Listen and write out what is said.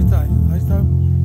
Aí está, aí está.